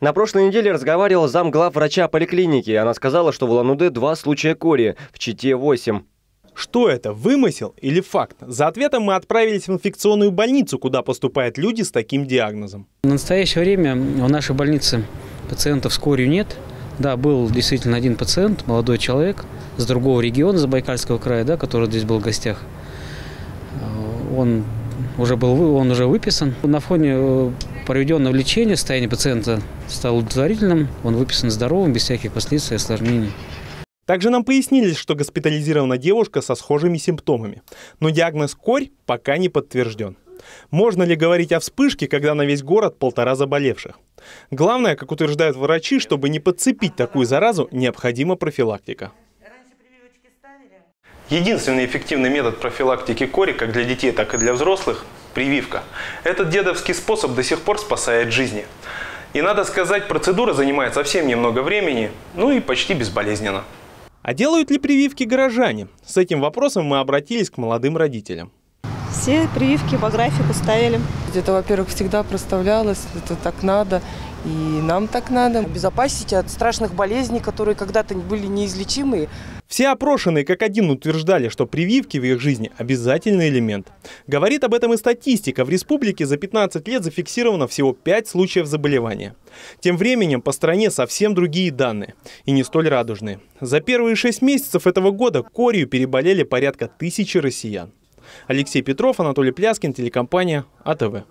На прошлой неделе разговаривал замглав врача поликлиники. Она сказала, что в Улан-Удэ два случая кори, в Чите 8. Что это, вымысел или факт? За ответом мы отправились в инфекционную больницу, куда поступают люди с таким диагнозом. В настоящее время в нашей больнице пациентов с корью нет. Да, был действительно один пациент, молодой человек с другого региона, Забайкальского края, да, который здесь был в гостях. Он уже был он уже выписан. На фоне проведенного лечения состояние пациента стало удовлетворительным, он выписан здоровым, без всяких последствий и осложнений. Также нам пояснили, что госпитализирована девушка со схожими симптомами. Но диагноз корь пока не подтвержден. Можно ли говорить о вспышке, когда на весь город полтора заболевших? Главное, как утверждают врачи, чтобы не подцепить такую заразу, необходима профилактика. Единственный эффективный метод профилактики кори как для детей, так и для взрослых – прививка. Этот дедовский способ до сих пор спасает жизни. И надо сказать, процедура занимает совсем немного времени, ну и почти безболезненно. А делают ли прививки горожане? С этим вопросом мы обратились к молодым родителям. Все прививки по графику ставили. Это, во-первых, всегда проставлялось, это так надо. И нам так надо. Обезопасить от страшных болезней, которые когда-то были неизлечимые. Все опрошенные как один утверждали, что прививки в их жизни – обязательный элемент. Говорит об этом и статистика. В республике за 15 лет зафиксировано всего 5 случаев заболевания. Тем временем по стране совсем другие данные. И не столь радужные. За первые 6 месяцев этого года корью переболели порядка тысячи россиян. Алексей Петров, Анатолий Пляскин, телекомпания АТВ.